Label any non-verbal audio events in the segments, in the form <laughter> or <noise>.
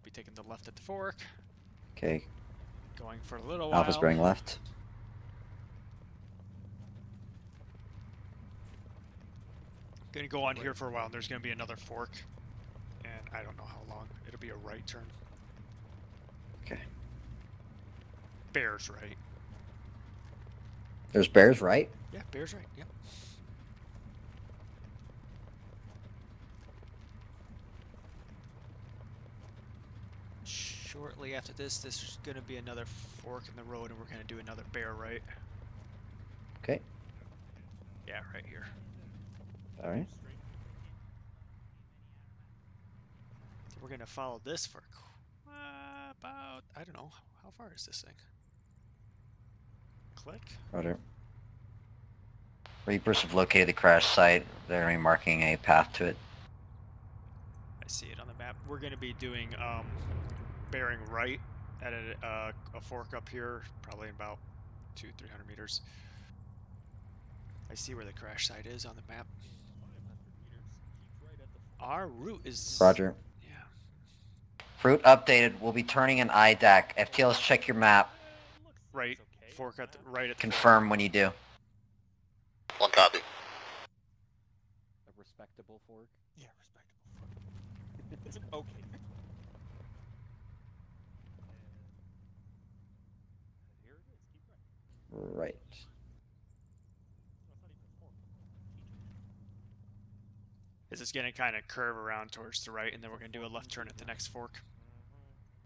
we'll be taking the left at the fork, Okay. going for a little while. Alpha's bearing left. Gonna go on here for a while, and there's gonna be another fork, and I don't know how long. It'll be a right turn. Okay. Bears right. There's bears, right? Yeah, bears right. Yep. Shortly after this, this is gonna be another fork in the road, and we're gonna do another bear right. Okay. Yeah, right here. All right. So we're gonna follow this for about I don't know how far is this thing. Click. Roger. Reapers have located the crash site. They're marking a path to it. I see it on the map. We're gonna be doing um, bearing right at a, uh, a fork up here, probably about two, three hundred meters. I see where the crash site is on the map. Our route is Roger. Yeah, Fruit updated. We'll be turning an IDAC. FTLs, check your map. right fork at the, right at the Confirm when you do. One copy. A respectable fork. Yeah, respectable. <laughs> okay. Here it is. Keep right. This is gonna kind of curve around towards the right, and then we're gonna do a left turn at the next fork.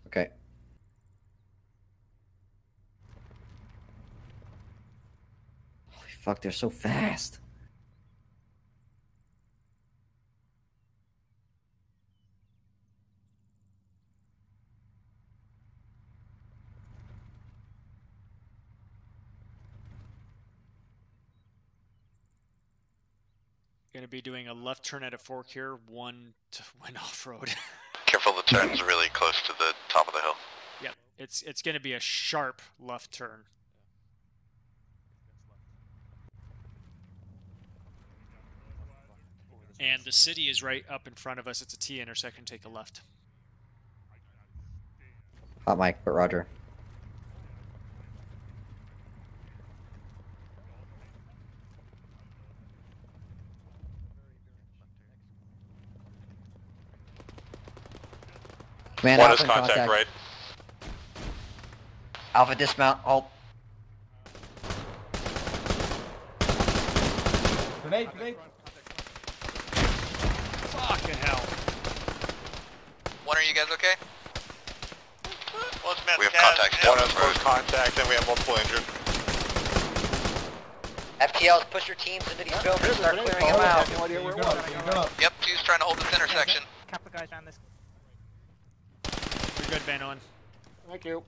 Okay. Holy fuck, they're so fast. Gonna be doing a left turn at a fork here, one to <laughs> went off road. Careful, the turn's really close to the top of the hill. Yep, it's it's gonna be a sharp left turn. And the city is right up in front of us. It's a T intersection. Take a left. Hot mic, but Roger. Command One Alpha is in contact, right? Alpha dismount. Halt. Grenade, grenade. Fucking hell. One, are you guys okay? We have contact One down has close contact, and we have multiple injured. FTLs, push your teams into these buildings. Start clearing them out. Yep, two's trying to hold this intersection. Couple guys around this. You're good, Van Owen. Thank you.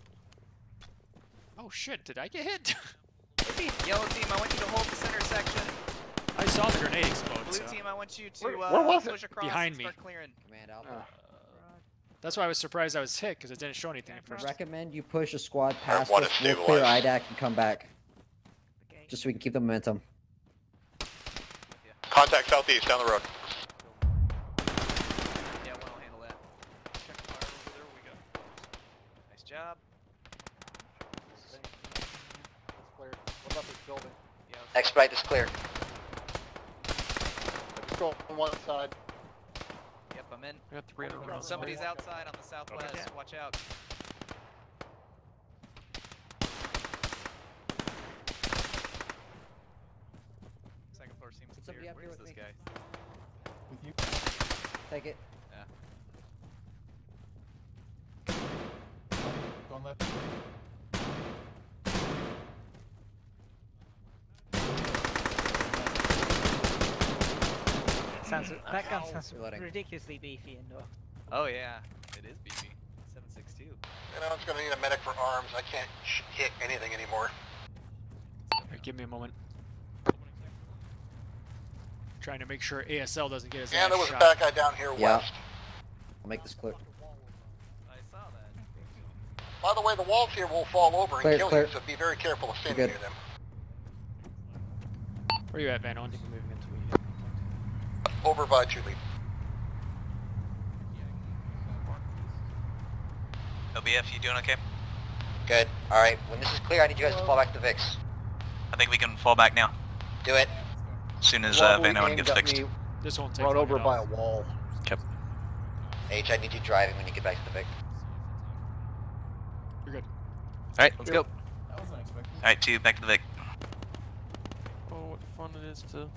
Oh shit! Did I get hit? <laughs> Yellow team, I want you to hold this intersection. I saw the grenade explode. Blue so- team, I want you to Where- uh, where was it? across Behind and me. clearing. Command Alpha. Uh, That's why I was surprised I was hit because it didn't show anything at first. I Recommend you push a squad past one us. We'll clear stabilized. IDAC and come back. Okay. Just so we can keep the momentum. Contact southeast, down the road. Yeah, one will handle that. Check fire over there, we go. Nice job. What about this building? Yeah, let's- Expedite is clear. Just go on one side. yep, I'm in. We got three other rounds. Somebody's outside on the southwest, watch out. Second floor seems Somebody clear. up here Where's with this me. guy? Take it. Going left. Sounds mm, that gun sounds Reloading. ridiculously beefy and Oh yeah, it is beefy. 762. And I'm gonna need a medic for arms. I can't sh- hit anything anymore. Alright, give me a moment. Trying to make sure ASL doesn't get his And ass there was a bad guy down here Yeah. west. I'll make this clear. I saw that. By the way, the walls here will fall over and kill clear. you, so be very careful of standing near them. Where are you at, Van Owen? Moving into Over by Julie. BF, you doing okay? Good. Alright, when this is clear, I need you guys to fall back to VIX. I think we can fall back now. Do it. As soon as uh, Van Owen gets fixed. This won't take Run over by a wall. H, I need you driving when you get back to the VIX. You're good. Alright, let's go. That was. Alright, two, back to the Vic. Oh, what fun it is to.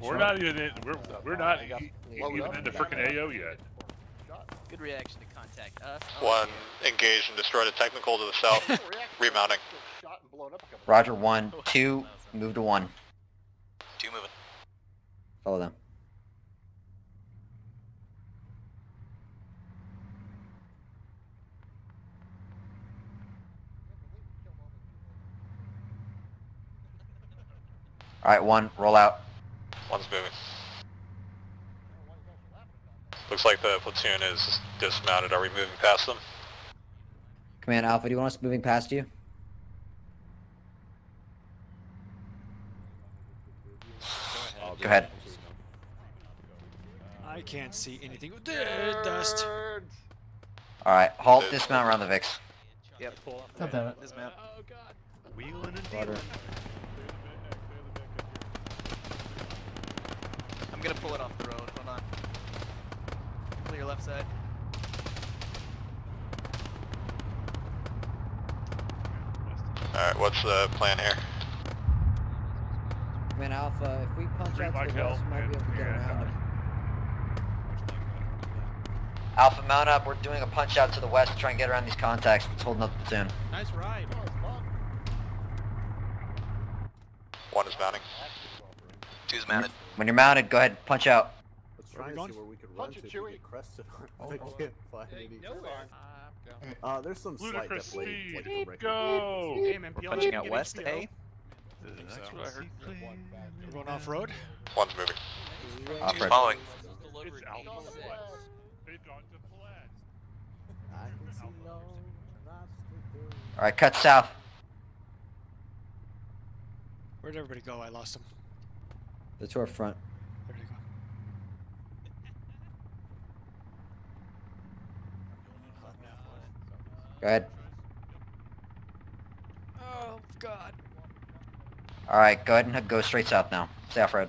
We're not even in, we're, we're not got even up. into frickin' AO yet. Good reaction to contact us. One engaged and destroyed a technical to the south. <laughs> Remounting. Shot and blown up Roger, one. Oh, two, move to one. Two moving. Follow them. Alright, one, roll out. One's moving. Looks like the platoon is dismounted. Are we moving past them? Command Alpha, do you want us moving past you? Go ahead. I can't see anything. Dust. Alright, halt, dismount around the VIX. Yep. God damn it. Dismount. Wheeling and Roger. dealing. I'm gonna pull it off the road. Hold on. Clear left side. Alright, what's the plan here? Man, Alpha, if we punch out to the west, we might be able to get around them. Alpha, mount up. We're doing a punch out to the west to try and get around these contacts. Let's hold up the platoon. Nice ride. One is mounting. Two's mounted. When you're mounted, go ahead, punch out. Let's Where try and going? see where we can run it, to if we get crested on. <laughs> Oh, I can't find any. Uh, Uh, there's some slight Ludicrous deflating, like speed. the. Go! Hey, man, We're punching out west, HBO. eh? That's what I heard. We're going off road. One's moving. Off Two's road. following. It's Alpha They got the flex. I can see no obstacle. Alright, cut south. Where'd everybody go? I lost them. The to our front. There they go. Go ahead. Oh God. Alright, go ahead and go straight south now. Stay off road.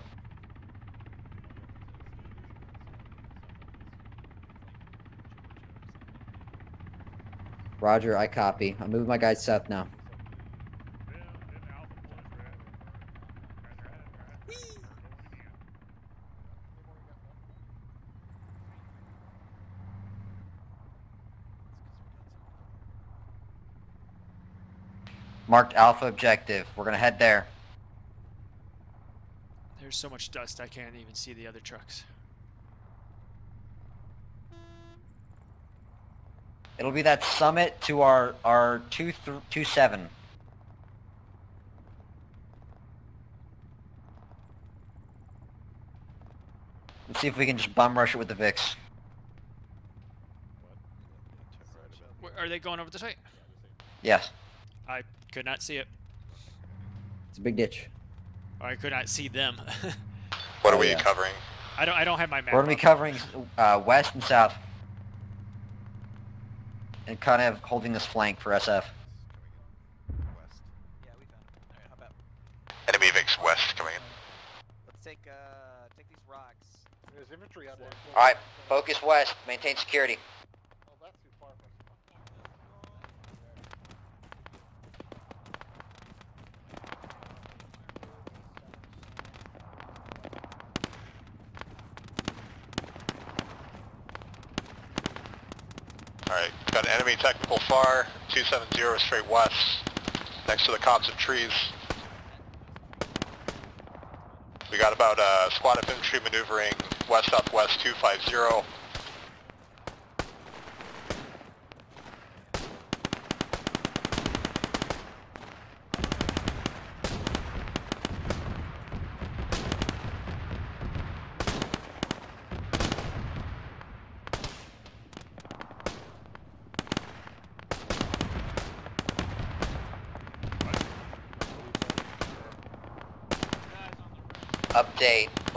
Roger, I copy. I'm moving my guys south now. Then, then Alpha Flex ran. Ran, ran, ran, ran. Going in. Marked Alpha objective. We're gonna head there. There's so much dust I can't even see the other trucks. It'll be that summit to our our two two seven. Let's see if we can just bum rush it with the Vix. Are they going over the site? Yes, I could not see it. it's a big ditch. Or I could not see them. <laughs> What are we yeah. covering? I don't. I don't have my map. We're gonna be covering uh, west and south, and kind of holding this flank for SF. Yeah, we found it. Alright, how about Enemy VIX west coming in. let's take uh take these rocks. There's infantry out there. All right, focus west. Maintain security. Oh, that's too far for us. Alright, got an enemy technical far, 270 straight west, next to the copse of trees. We got about a squad of infantry maneuvering west-southwest 250.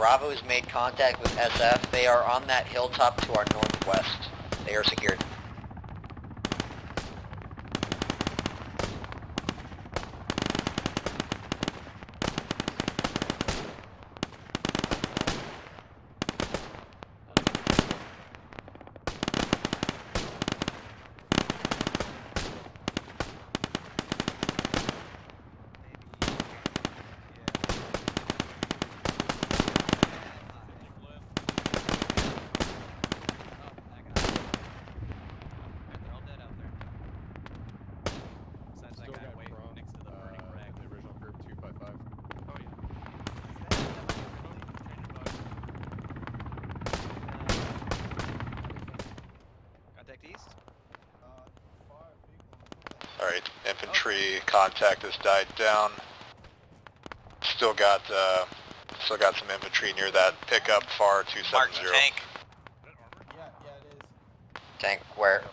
Bravo has made contact with SF. They are on that hilltop to our northwest. They are secured. Alright, infantry contact has died down. Still got, uh, still got some infantry near that pickup far Mark 270. tank. Yeah, yeah, it is. Tank, where?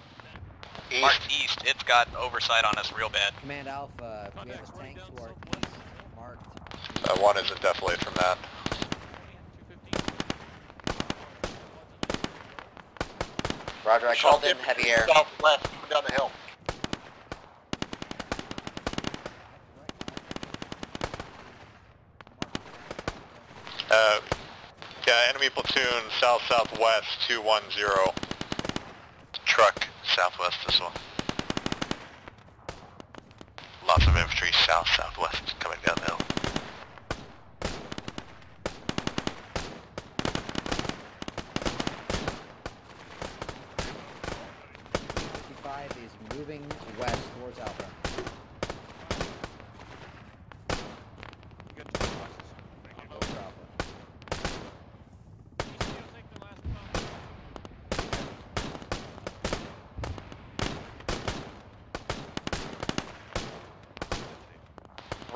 East. Mark East, east. It's got oversight on us real bad. Command Alpha, we have a tank to our east, marked. uh, one isn't defilade from that. Roger, I called in heavy air. Southwest, down the hill. Uh, yeah, enemy platoon south-southwest 210. Truck southwest as well. Lots of infantry south-southwest coming down the hill. Fifty-five is moving west towards Alpha. Over Alpha.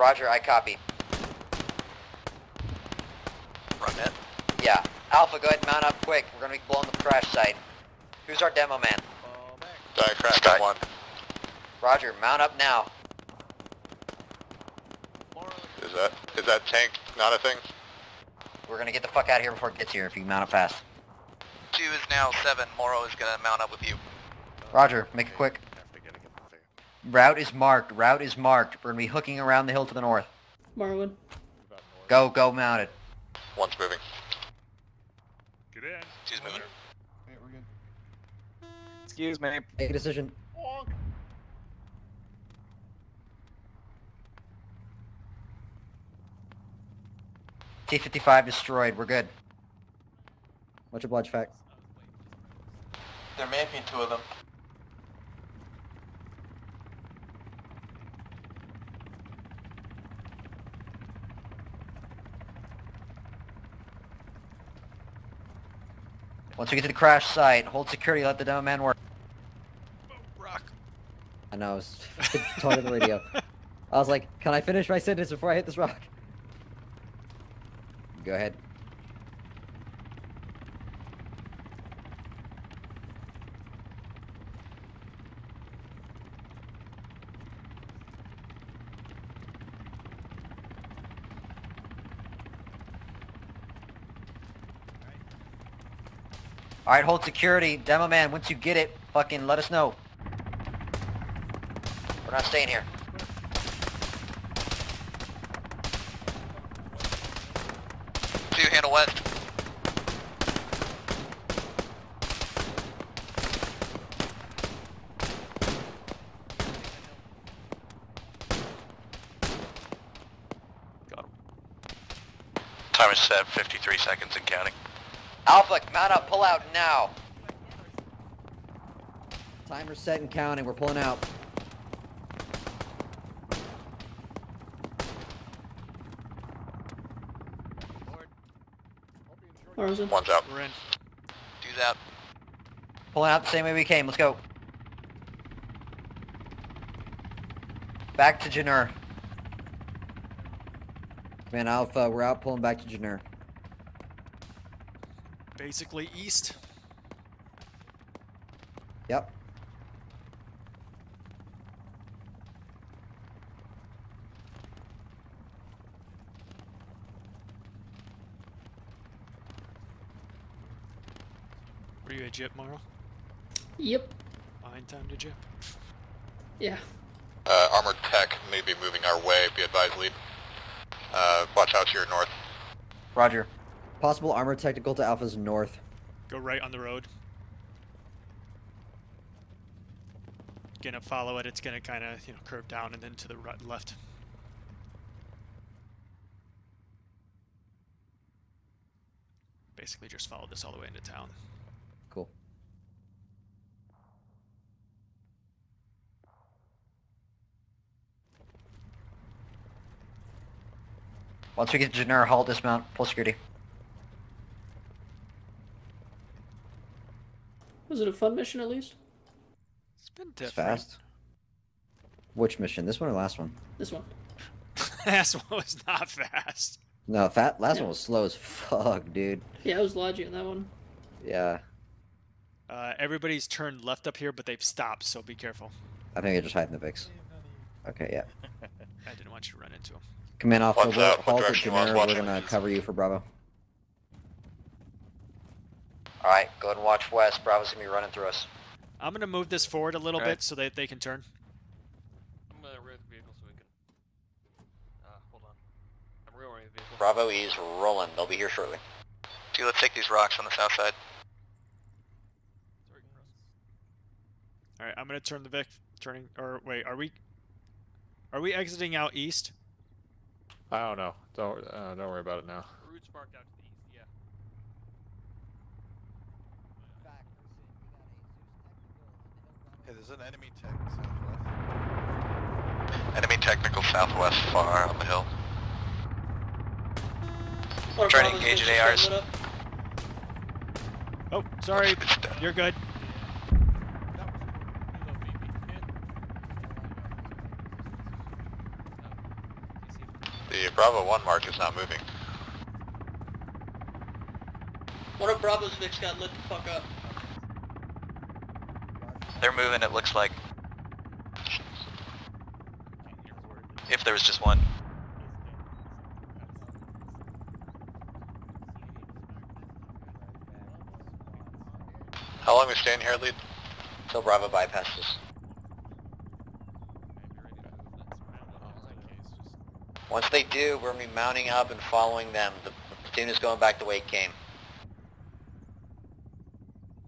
Roger, I copy. Run that. Yeah. Alpha, go ahead and mount up quick. We're gonna be blowing the crash site. Who's our demo man? Die crash Sky. one. Roger, mount up now. Is that, is that tank not a thing? We're gonna get the fuck out of here before it gets here if you mount up fast. Two is now seven. Moro is gonna mount up with you. Roger, make it quick. Route is marked. Route is marked. We're gonna be hooking around the hill to the north. Marlin. Go, go, mounted. One's moving. Get in. Two's moving. Wait, we're good. Excuse me. Make a decision. Honk. T-55 destroyed. We're good. What's your blood fact? There may be two of them. Once we get to the crash site, hold security, let the demo man work. Rock. I know, I was talking to the radio. I was like, can I finish my sentence before I hit this rock? Go ahead. Alright, hold security. Demo man, once you get it, fucking let us know. We're not staying here. Two handle west. Timer set 53 seconds and counting. Alpha, mount up, pull out now. Timer set and counting, we're pulling out. Marwood. One's out. We're in. Two's out. Pulling out the same way we came, let's go. Back to Janur. Command Alpha, we're out pulling back to Janur. Basically east. Yep. Were you a jip, Morrow? Yep. Behind time to jip? Yeah. Uh, armored tech may be moving our way, be advised lead. Uh, watch out to your north. Roger. Possible armor technical to Alpha's north. Go right on the road. Gonna follow it. It's gonna kind of, you know, curve down and then to the right, left. Basically, just follow this all the way into town. Cool. Once we get to Janur, halt, dismount, pull security. Was it a fun mission at least? It's been It's fast. Which mission? This one or last one? This one. <laughs> Last one was not fast. No, that last Yeah. one was slow as fuck, dude. Yeah, I was logic on that one. Yeah. Uh, everybody's turned left up here, but they've stopped, so be careful. I think they're just hiding the Vix. Okay, yeah. <laughs> I didn't want you to run into them. Command Alpha, What's we're up? What halt at direction you want us Jamera. We're gonna cover you for Bravo. Alright, go ahead and watch west. Bravo's gonna be running through us. I'm gonna move this forward a little Right. bit so that they can turn. I'm gonna rear the vehicle so we can. Uh, hold on. I'm rearing the vehicle. Bravo is rolling. They'll be here shortly. Dude, let's take these rocks on the south side. So we can cross. All right, I'm gonna turn the Vic. Turning, or wait, are we? Are we exiting out east? I don't know. Don't uh, don't worry about it now. Routes marked out to the east, yeah. Hey, there's an enemy tech southwest. Enemy technical southwest far on the hill. Or Trying to engage at ARs. Oh, sorry, you're good. The Bravo 1 mark is not moving. One of Bravo's Vicks got lit the fuck up. They're moving, it looks like. If there was just one. How long we staying here, lead? Till Bravo bypasses. Once they do, we're be mounting up and following them. The, the platoon is going back the way it came.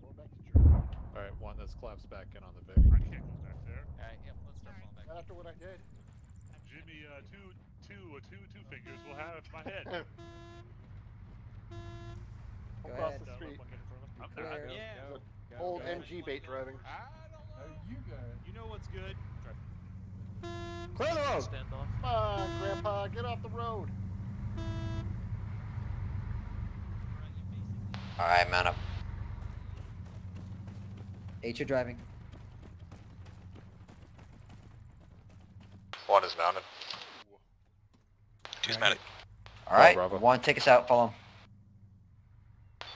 Going back to Jersey. All right, one that's collapsed back in on the I Vic. can't go back there. Alright, yep, let's start falling back. Not after what I did. Jimmy, uh, two, two, uh, two, two fingers will have my head. <laughs> Across ahead. the street. I'm Clear. not. Yeah. Old MG bait driving. Oh, you got. You know what's good? Clear the road. Stand off. Come on, Grandpa, get off the road. Alright, mount up. H, you're driving. One is mounted. Two's medic. Alright, Bravo. one, take us out, follow him.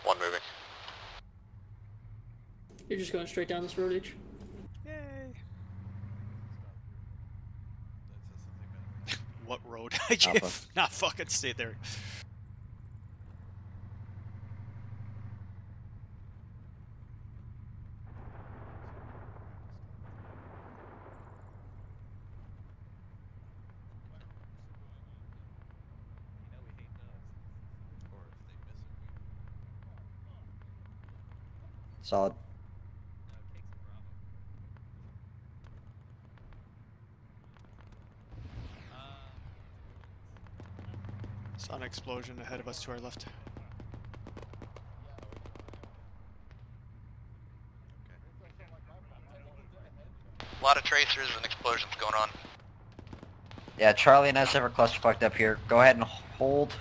One moving. You're just going straight down this road, H. Yay! <laughs> what road? <laughs> I can't not fucking stay there. Solid. Saw an explosion ahead of us to our left. A lot of tracers and explosions going on. Yeah, Charlie and S have are clusterfucked up here. Go ahead and hold.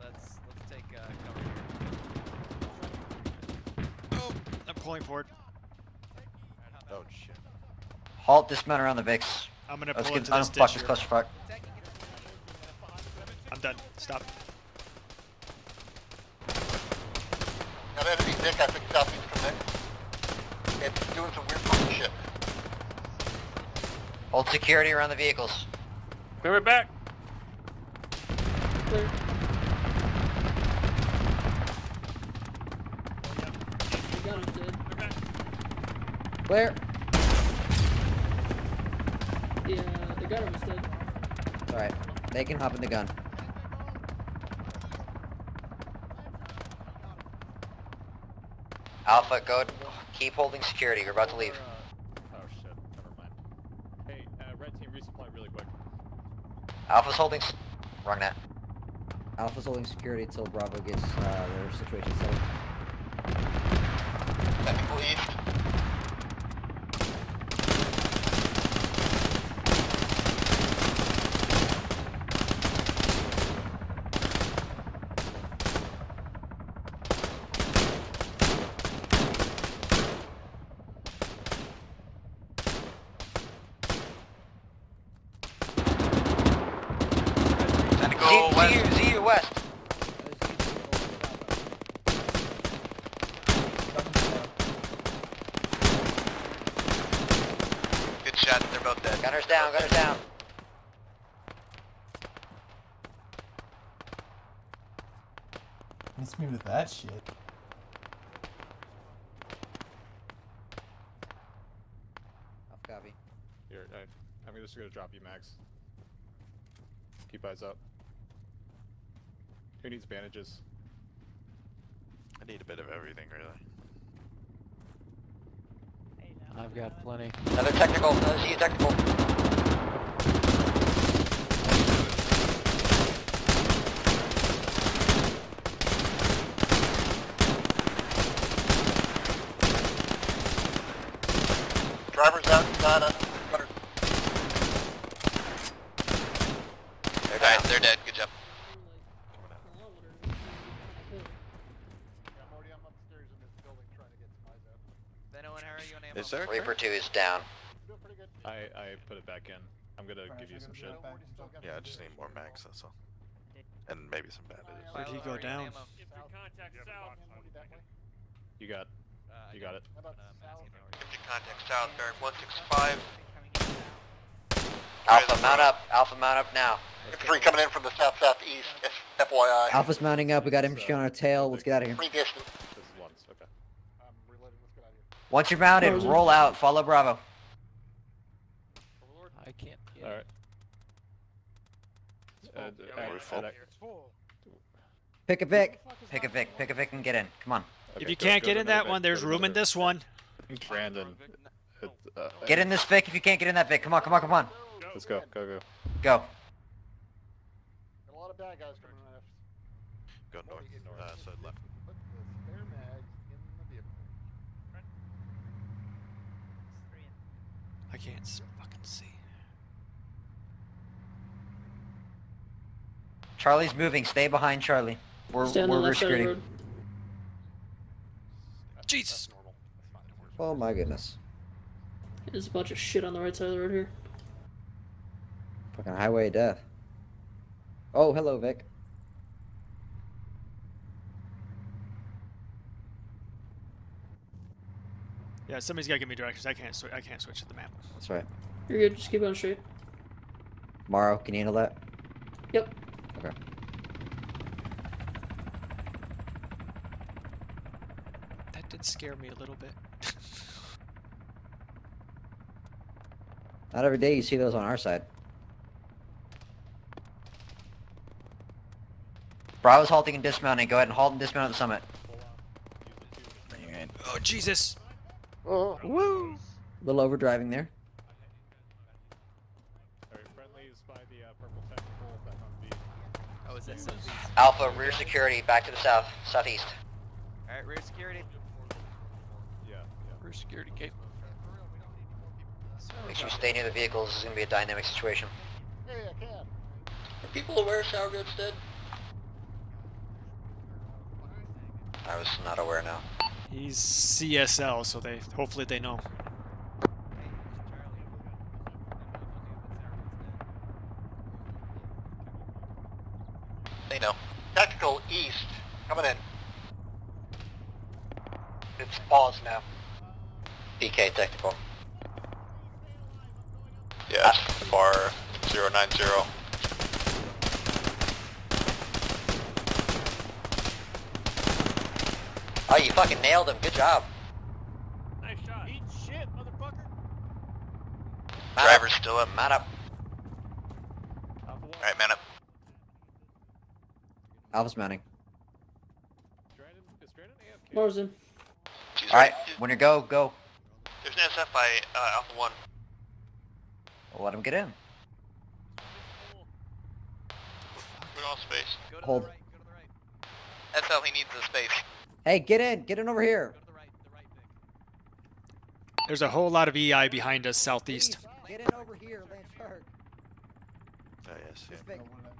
Let's let's take uh, cover here. Oh, I'm pulling forward. Oh shit. Halt, dismount around the VIX. I'm gonna Let's pull get into this ditch this clusterfuck. I'm done. Stop. Got enemy Dick, I think southeast from there. It's doing some weird fucking shit. Hold security around the vehicles. Clear it back. Clear. Oh, you got him, dude. Clear. The, uh, the gunner was dead. Alright, they can hop in the gun. Alpha, go ahead. Keep holding security. We're about to leave. Oh shit. Never mind. Hey, uh, red team resupply really quick. Alpha's holding... s- Wrong net. Alpha's holding security until Bravo gets uh, their situation settled. Technical east. ZU, ZU west. Good shot. They're both dead. Gunners down, gunners down. Miss me with that shit. Off copy. Here, I, I'm just gonna drop you, Max. Keep eyes up. Who needs bandages? I need a bit of everything, really. I've got plenty. Another technical, uh, another ZU technical. Driver's out inside of... They're Alright, down. they're dead. Good job. Yeah, Morty, I'm upstairs in this building trying to get some eyes out. Van Owen, how are you on ammo? Is there? a Reaper 2 is down. Doing pretty good. I, I put it back in. I'm gonna Alright, give you some shit. back. Morty's still got Yeah, I just need more ammo. mags, that's all. And maybe some bandages. Where'd he go how are you on down? ammo? Infantry contact Yeah, south. Morty, that way. You got, Uh, you got it. How about uh, south? Infantry contact south, bearing 165. Alpha, mount up. Alpha, mount up now. Infantry coming in from the south-southeast, FYI. Alpha's mounting up. We got infantry on our tail. Let's get out of here. Pretty distant. This is once, okay. I'm reloading. Let's get out of here. Once you're mounted, Roger. roll out. Follow Bravo. I can't get Alright. Uh, Yeah, uh, we're uh, full. uh, Pick a Vic. Pick a Vic. Pick a Vic and get in. Come on. okay, if you go- can't go get in that Vic, one, there's to room in this one. Vic. Brandon. uh, Get in this Vic if you can't get in that Vic. Come on, come on, come on. Let's go, go, go. Go. Got a lot of bad guys coming left. Go north, uh, so left. Put the spare mags in the vehicle. I can't s- fucking see. Charlie's moving. Stay behind Charlie. We're, Stay on we're left side of the recruiting. road. Jesus. Oh my goodness. There's a bunch of shit on the right side of the road here. Fucking highway of death. Oh, hello, Vic. Yeah, somebody's gotta give me directions. I can't. Sw- I can't switch to the map. That's right. You're good. Just keep going straight. Morrow, can you handle that? Yep. Okay. That did scare me a little bit. <laughs> Not every day you see those on our side. Bravo's halting and dismounting. Go ahead and halt and dismount at the summit. oh Jesus! Oh, Woo! A little overdriving there. Alright, friendlies by the uh, purple technical back on B. Oh, southeast? Alpha, rear security, back to the south, southeast. Alright, rear security. Yeah, yeah. Rear security cape. Make sure you stay near the vehicles. This is going to be a dynamic situation. hey, I can. Are people aware of Sourgood's dead? I was not aware now. He's CSL, so they hopefully they know. They know. Tactical east, coming in. It's paused now. PK technical. Yes, bar 090. Oh, you fucking nailed him. Good job. Nice shot. Eat shit, motherfucker. Mount Driver's up. still up. Mount up. Alright, man up. Alpha's mounting. Brandon, is Brandon AFK? Morrison. She's Alright, ready. when you go, go. There's an SF by uh, Alpha 1. We'll let him get in. We're all space. Go to Hold. the right. Go to right. SL, he needs the space. Hey, get in. Get in over here. The right. The right, There's a whole lot of EI behind us southeast. Get in over here, Lance Shark. Oh, yes, yeah. This Vic. What did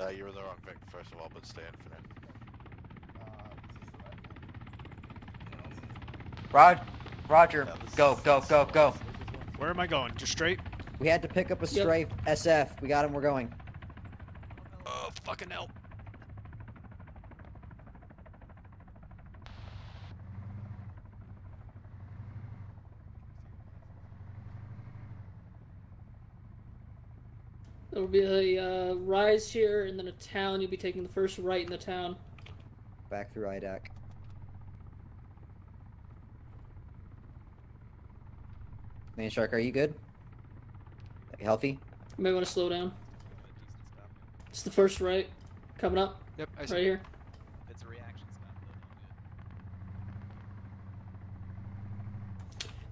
I miss? Uh, you were the wrong Vic, first of all, but stay in for now. Uh, is this the right thing? Rod, Roger, Yeah, go, is- go, go, go. Where am I going? Just straight? We had to pick up a Yep. SF. We got him. We're going. Oh, fucking hell. There will be a uh, rise here, and then a town. You'll be taking the first right in the town. Back through IDAC. Man Shark, are you good? You healthy? You may want to slow down. It's the first right. Coming up. Yep, I right here. It's a reaction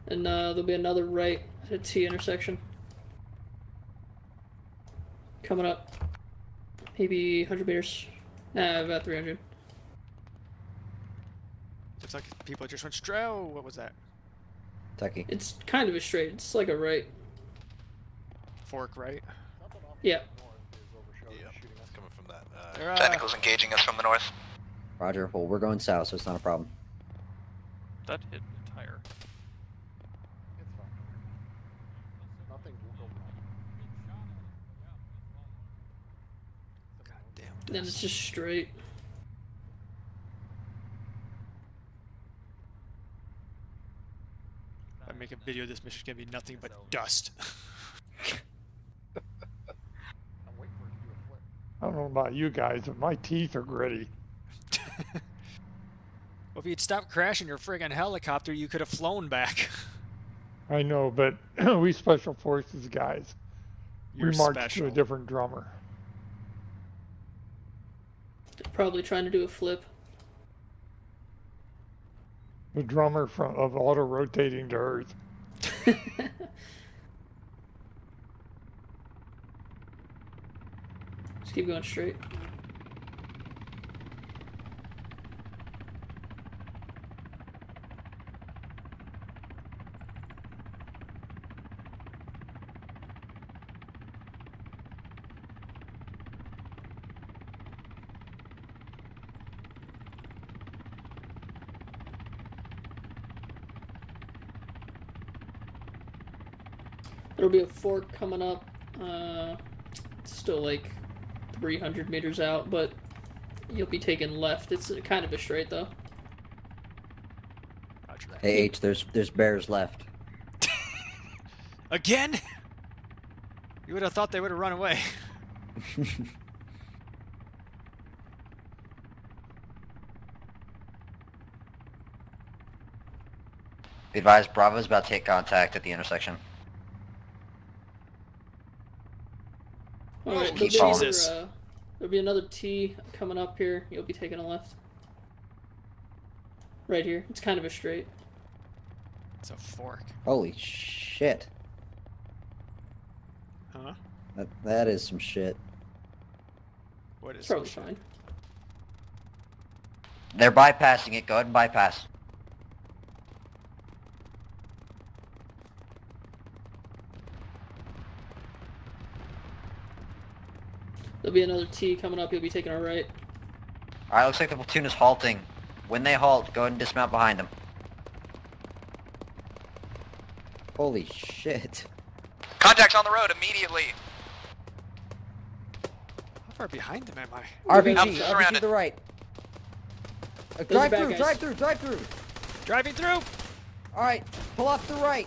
And uh, there'll be another right at a T intersection. Coming up. Maybe 100 meters. Nah, about 300. Looks like people just went straight. Oh, what was that? Tucky. It's kind of a straight. It's like a right. Fork, right? Yeah. It's coming from that. Uh, They're, Technical's engaging us from the north. Roger. Well, we're going south, so it's not a problem. That hit a tire. It's fine. Nothing will go wrong. Damn. Then it's just straight. If I make a video, this mission's gonna be nothing but dust. I'm waiting for it to do a flip. I don't know about you guys, but my teeth are gritty. <laughs> Well, if you'd stopped crashing your friggin' helicopter, you could have flown back. I know, but <clears throat> we special forces guys, You're we marched special. to a different drummer. Probably trying to do a flip. The drummer from of auto rotating to Earth. <laughs> Just keep going straight. There'll be a fork coming up. Uh, still like 300 meters out, but you'll be taking left. It's kind of a straight though. Hey H, there's there's bears left. <laughs> Again? You would have thought they would have run away. <laughs> Be advised, Bravo's about to take contact at the intersection. All right, there'll be, Jesus. another, uh, there'll be another T coming up here. You'll be taking a left. Right here. It's kind of a straight. It's a fork. Holy shit. Huh? That, that is some shit. What is It's probably this? fine. They're bypassing it. Go ahead and bypass. There'll be another T coming up. You'll be taking our right. Alright, looks like the platoon is halting. When they halt, go ahead and dismount behind them. Holy shit. Contacts on the road immediately. How far behind them am I? We're gonna RPG, RPG to the right. Uh, drive through, guys. drive through, drive through. Driving through! Alright, pull off the right.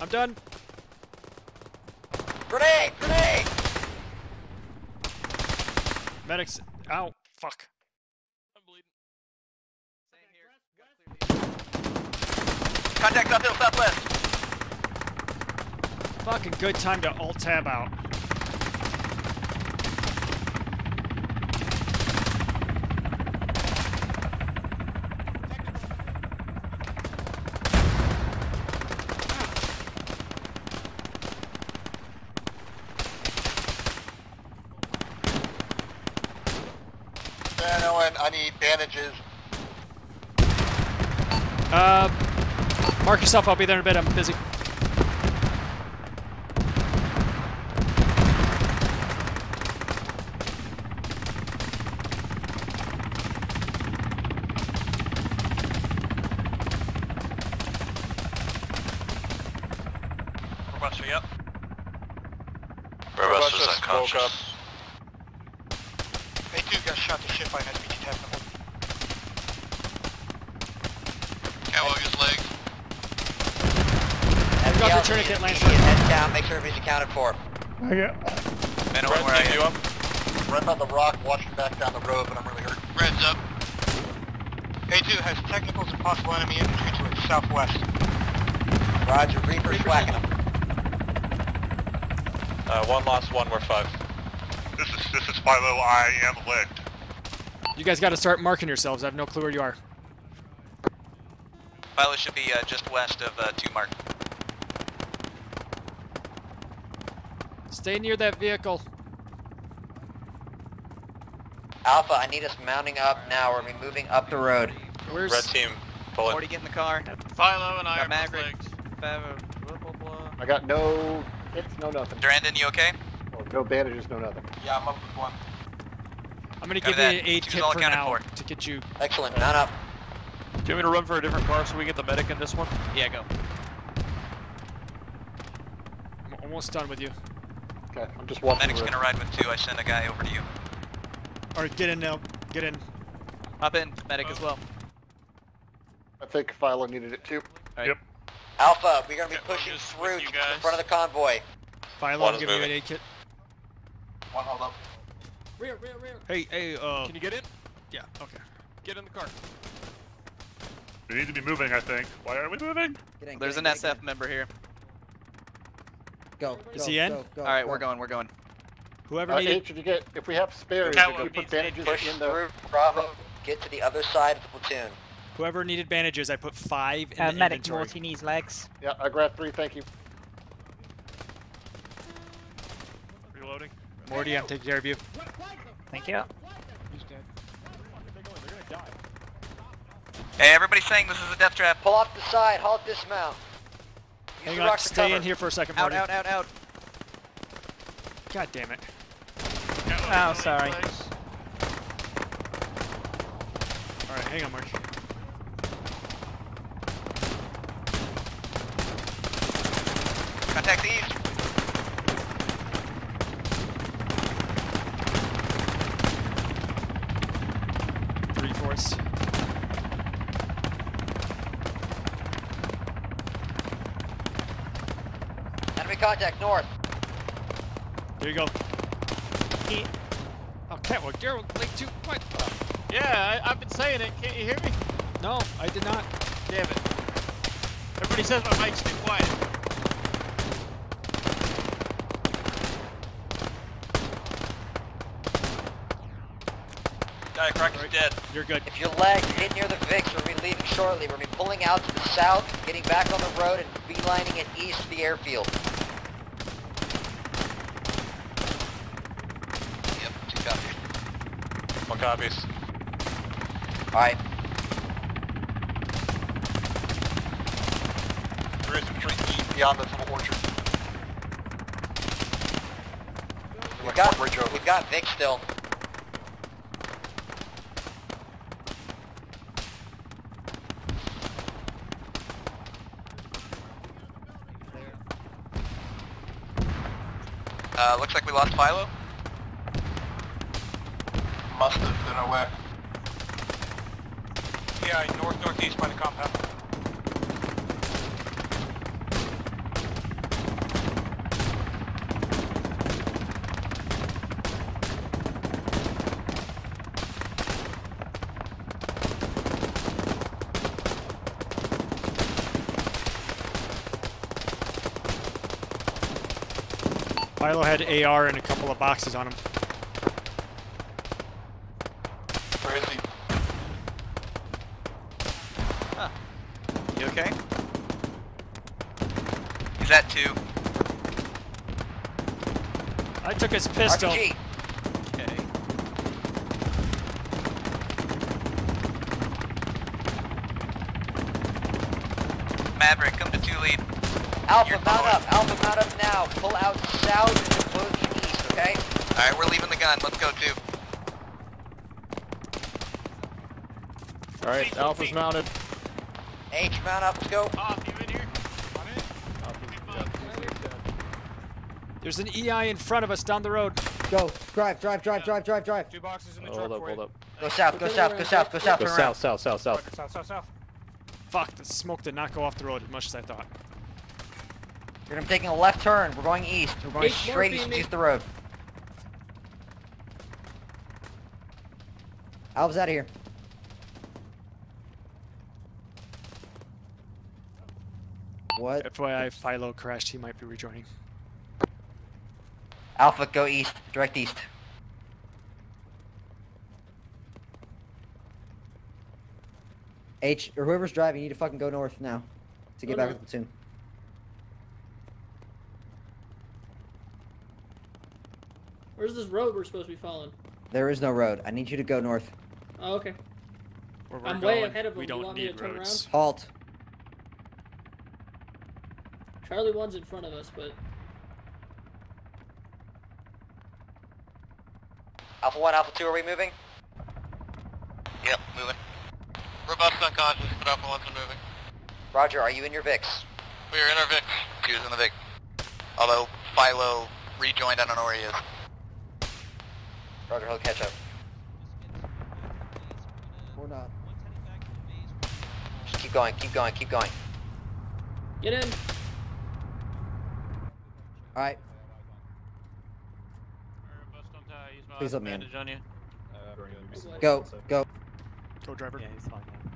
I'm done. Grenade! Grenade! Medics. Ow. Fuck. I'm bleeding. Contact uphill southwest. Fucking good time to alt tab out. Van Owen, I need bandages. Uh, mark yourself. I'll be there in a bit. I'm busy. We're going Are you up? Robust is just woke unconscious. A2 got shot to ship by an SBT technical. Catwalk is legs. Everybody got the else, tourniquet, ESP, Lancer. Head down, make sure everybody's accounted for. I got, Venom, where are you? up? Right on the rock, watching back down the road, but I'm really hurt. Red's up. A2 has technicals and possible enemy infantry to its southwest. Roger, Reaper's whacking them. Uh, one lost, one, we're five. This is this is Philo. I am legged. You guys got to start marking yourselves. I have no clue where you are. Philo should be uh, just west of uh, 2 mark. Stay near that vehicle. Alpha, I need us mounting up now. We're moving up the road. Where's Red team, bullet. Already get in the car. Philo and I Got are Maverick. blah, blah, blah. I got no hits, no nothing. Durandon, you okay? Well, no bandages, no nothing. Yeah, I'm up with one. I'm gonna Copy give you that. an aid Two's kit all for now for. to get you. Excellent, mount up. Do you want me to run for a different car so we get the medic in this one? Yeah, go. I'm almost done with you. Okay, I'm just walking Medic's gonna ride with 2. I send a guy over to you. All right, get in now. Get in. Hop in, medic as well. I think Philo needed it too. Yep. Alpha, we're gonna be Okay, we'll pushing through with you to the front of the convoy. Philo, One I'm is giving you an moving. aid kit. One hold up. Rear, rear, rear. Hey, hey, uh. Can you get in? Yeah. Okay. Get in the car. We need to be moving. I think. Why are we moving? Get in, There's get an in, get in, SF member here. Go. Is go, he in? go, go, Alright, go. we're going, we're going. Whoever Uh, needed. H, if you get, if we have spares, Catwalk if you put bandages Push in the. through Bravo. Get to the other side of the platoon. Whoever needed bandages, I put five in Uh, the medic inventory. Morty needs legs. Yeah, I grabbed three, thank you. Reloading. Morty, I'm taking care of you. Thank you. He's dead. Hey, everybody's saying this is a death trap. Pull off the side. Halt dismount. Use Hang on, stay in here for a second, Out, out, out, out. God damn it. Oh, sorry. All right, hang on, Mark. Contact these. Three fourths. Enemy contact north. There you go. He... Oh, Catwalk, Daryl, Lake 2, what? Yeah, I, I've been saying it. Can't you hear me? No, I did not. Damn it. Everybody says my mic's too quiet. Guy Diacroc is dead. You're good. If you're lagged, get near the VIX. We'll be leaving shortly. We'll be pulling out to the south, getting back on the road, and beelining it east to the airfield. Yep, two copies. One copies. Alright. There is infantry east beyond this little orchard. We've got, we've got VIC still. Uh, looks like we lost Philo. Must have been away. Yeah, north northeast by the compound. Philo had AR and a couple of boxes on him. Where is he? You okay? He's at two. I took his pistol. RPG. Okay. Maverick, come to two lead. Alpha, You're mount going. up. Alpha, mount up now. Pull out south and approach east, okay? Alright, we're leaving the gun. Let's go two. Alright, Alpha's mounted. H, mount up. Let's go. Off, you in here? Alpha's, yeah, he's dead. There's an EI in front of us down the road. Go. Drive, drive, drive, drive, drive, drive. Two boxes in the Hold truck up, hold up. Go south, go south, go south, go south, Go south, south, south, south. South, south, south. Fuck, the smoke did not go off the road as much as I thought. We're gonna be taking a left turn. We're going east. We're going Eight straight east, east the road. Alva's out of here. What? FYI, Philo crashed. He might be rejoining. Alpha, go east. Direct east. H, or whoever's driving, you need to fucking go north now. To get Go back north. with the platoon. Where's this road we're supposed to be following? There is no road. I need you to go north. Oh, okay. Where we're I'm way going, ahead of we him. Do you don't want me to need turn roads. Halt. Charlie one's in front of us, but Alpha 1, Alpha 2, are we moving? Yep, moving. Robust unconscious, but Alpha 1's moving. Roger, are you in your VIX? We are in our VIX. He was in the VIX. Although Philo rejoined, I don't know where he is. Roger, he'll catch up. Or not. Just keep going, keep going, keep going. get in. Alright, Robust on tie. Use my Please let me in. on you. Uh, go, go. Go, driver. Yeah, he's fine. now.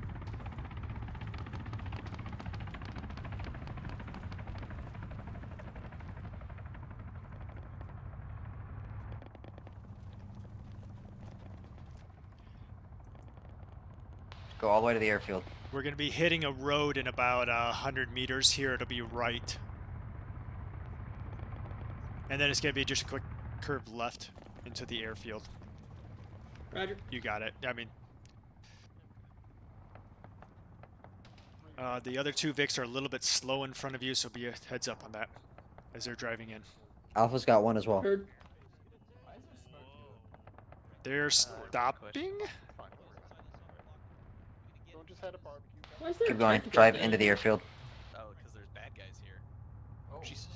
Go all the way to the airfield. We're gonna be hitting a road in about a uh, hundred meters here. It'll be right, and then it's gonna be just a quick curve left into the airfield. Roger. You got it. I mean, uh, the other two Vics are a little bit slow in front of you, so be a heads up on that as they're driving in. Alpha's got one as well. Heard. They're stopping. Don't just had a barbecue. Why is there Keep going. Drive into the airfield. Oh, because there's bad guys here. Oh, Jesus.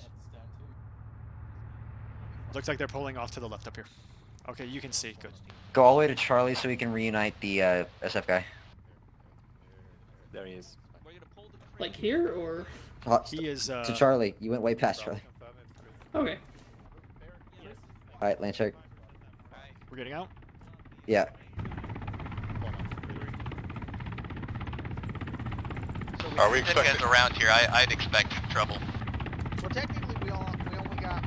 Looks like they're pulling off to the left up here. Okay, you can see. Good. Go all the way to Charlie so we can reunite the uh, SF guy. There he is. Like here or? Uh, He is. Uh, to Charlie. You went way past Charlie. Okay. Alright, land check. We're getting out. Yeah. Are we If guys expecting? around here, I, I'd expect trouble. Well, technically, we all we only got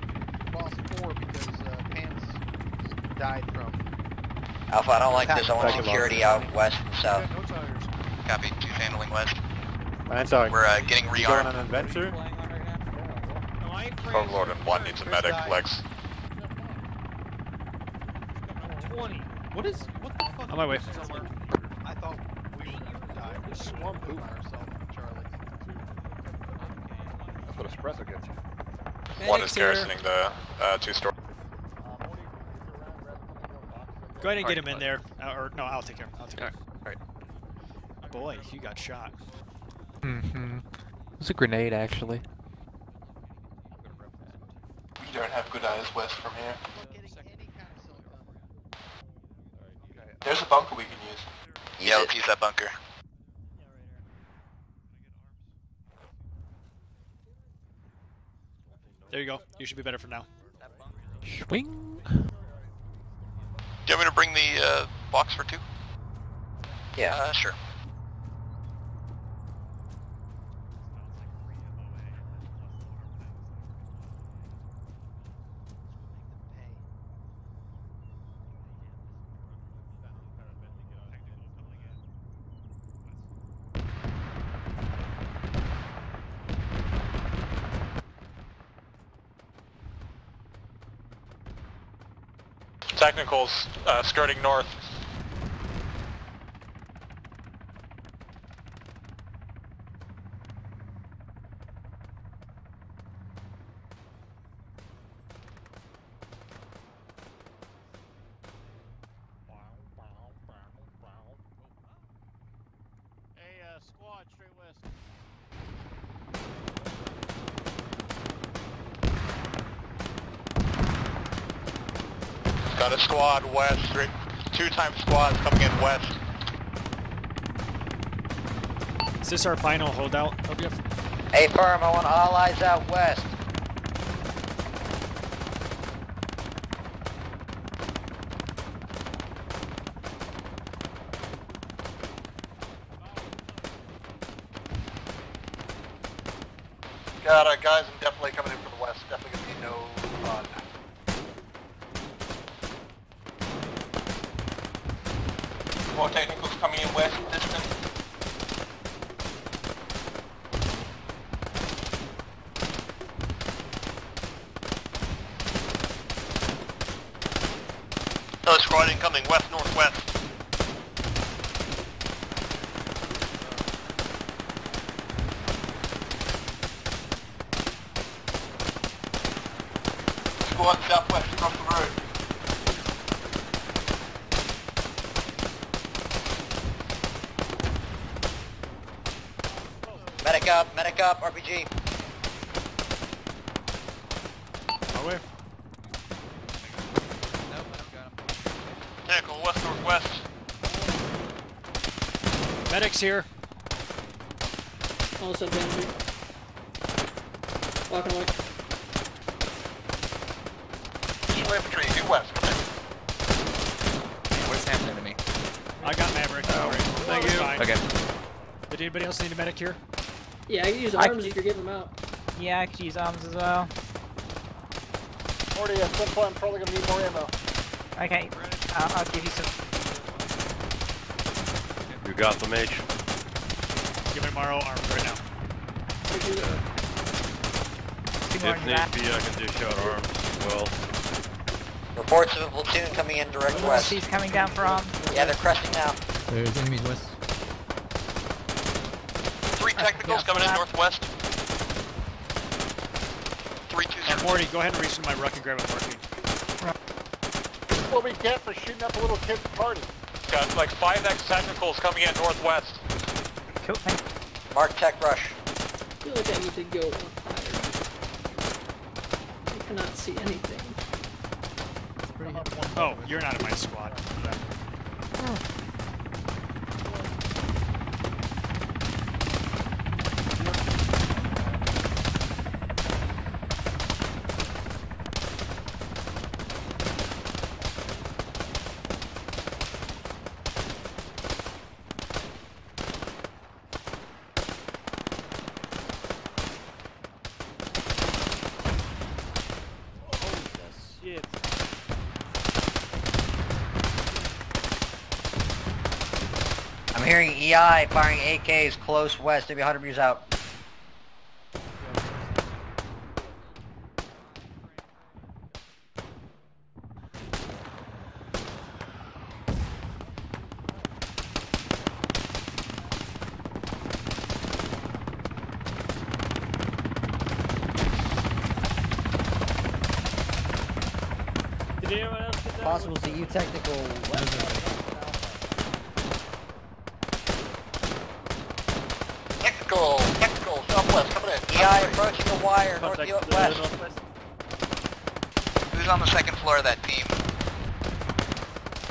boss four because uh, Pants died from. Alpha, I don't like this. I want security out west and south. No tires. Copy. Two's handling west. I'm sorry. We're uh, getting You going rearmed. on an adventure? No, I ain't Overlord and one needs a medic. Lex. 20. What is. What the fuck? On my way. I thought we were gonna die. We swarm poop ourselves, Charlie. That's what espresso gets you. One is garrisoning the uh, two-story. Go ahead and get him in there. Uh, or no, I'll take care. I'll take care. Alright. Boy, you got shot. Mm-hmm. It was a grenade, actually. You don't have good eyes west from here. There's a bunker we can use. Yeah, let's use that bunker. There you go. You should be better for now. Swing. Do you want me to bring the uh, box for two? Yeah. Uh, sure. Technicals uh, skirting north. Hey, uh, squad, straight west. Got a squad west, three, two times squads coming in west. Is this our final holdout, LBF? Hey, firm, I want all eyes out west. Got uh, guys definitely coming in from the west. Definitely gonna be no run. More technicals coming in west, distant. Another squad incoming west northwest. Squad southwest across the road. Medic up, medic up, RPG. Our way. Technical west northwest. Medics here. Also infantry. Walking away. Additional infantry due west. What's happening to me? I got Maverick. Oh. Thank you. Okay. Did anybody else need a medic here? Yeah, I can use I arms if you're giving them out. Yeah, I could use arms as well. Morty, at some point I'm probably gonna need more ammo. Okay, I'll, I'll give you some. You got the mage. Giving Morrow arms right now. Two If need be, I can dish out arms as well. Reports of a platoon coming in direct west. She's coming down from. Um, yeah, they're cresting now. There's enemies west. Three uh, technicals coming in uh, northwest. Three two Morty, go ahead and reach in my ruck and grab a morphine. What we get for shooting up a little kid's party. Got like 5x technicals coming in northwest. Cool, thank Mark tech rush. I feel like I need to go up higher. I cannot see anything. Oh, you're not in my squad. Shit. I'm EI firing AKs close west, maybe 100 meters out. Did anyone else get that? Possible CU technical west. Technical, technical, southwest, coming in. EI approaching the wire, north Contact the west. northwest. Who's on the second floor of that team?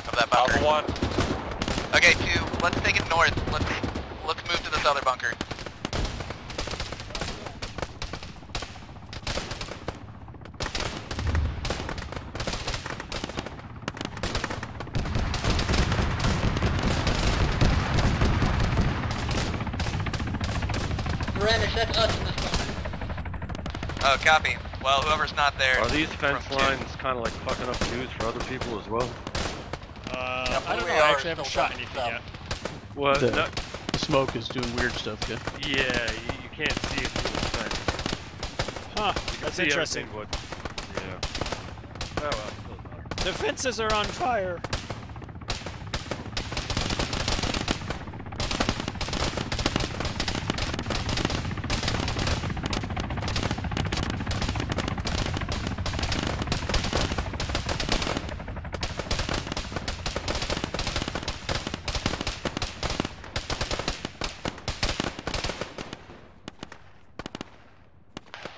Of that bunker? Alpha 1. Okay, two. Let's take it north. Let's let's move to this other bunker. Ramish, that's us in this bunker. Oh, copy. Well, whoever's not there. Are these fence lines kind of like fucking up news for other people as well? Uh, I don't we know. I actually haven't shot anything south. yet. What? The- No, The smoke is doing weird stuff, yeah. yeah, you, you can't see it through the fence. Huh, that's interesting. everything, yeah. Oh well, doesn't matter. The fences are on fire.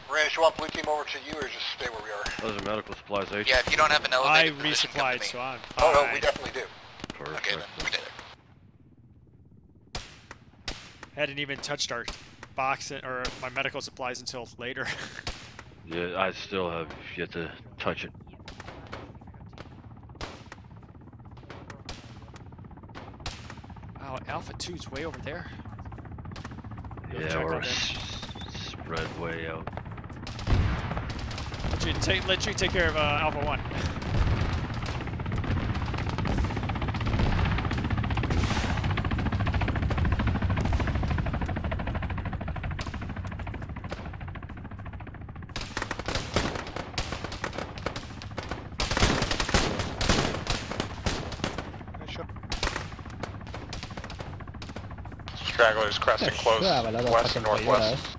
Ranish, you want blue team over to you or just stay where we are? Those are medical. Yeah, if you don't have an I elevated position, come to resupplied, me. so I'm Oh, no, we definitely do. Perfect. Okay, then we did it. Hadn't even touched our box or my medical supplies until later. <laughs> Yeah, I still have yet to touch it. wow, Alpha 2's way over there. Yeah, check we're on them. s- spread way out. Let you take, let you take care of uh, Alpha 1. Stragglers cresting close, west and northwest.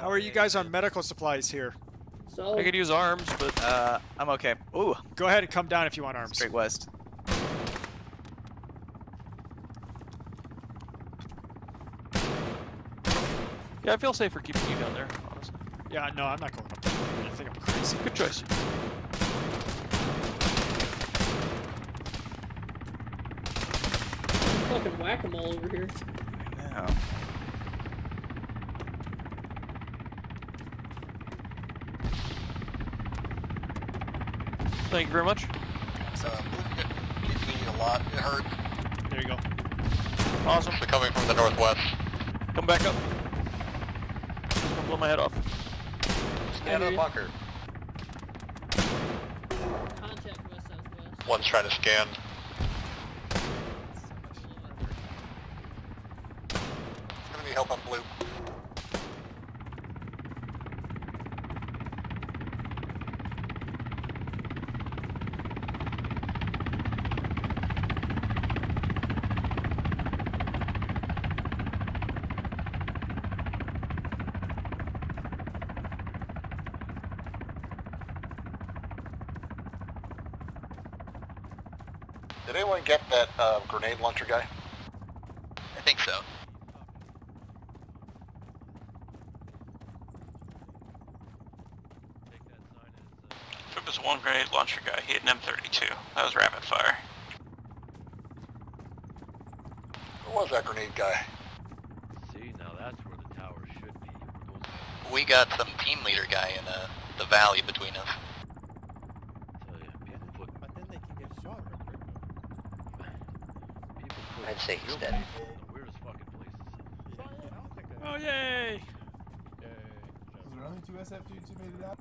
How are you guys on medical supplies here? So I could use arms, but uh, I'm okay. Ooh, Go ahead and come down if you want arms. straight west. Yeah, I feel safer keeping you down there, honestly. Yeah, no, I'm not going up there. I think I'm crazy. Good choice. fucking whack-a-mole over here. Yeah. Thank you very much. So, uh, keeping you a lot. It hurt. There you go. Awesome. They're coming from the northwest. Come back up. Don't blow my head off. Stand in the bunker. Contact west southwest. One's trying to scan. Gonna need help on blue. Did anyone get that uh, grenade launcher guy? I think so. It was one grenade launcher guy. He had an M32. That was rapid fire. Who was that grenade guy? See, now that's where the tower should be. We got some team leader guy in uh, the valley between us. tell you, people put, But then they can get shot real quick. people put I'd say he's real dead. people in weirdest fucking places. Oh, yay! Yay. Was there only two SF dudes who made it out?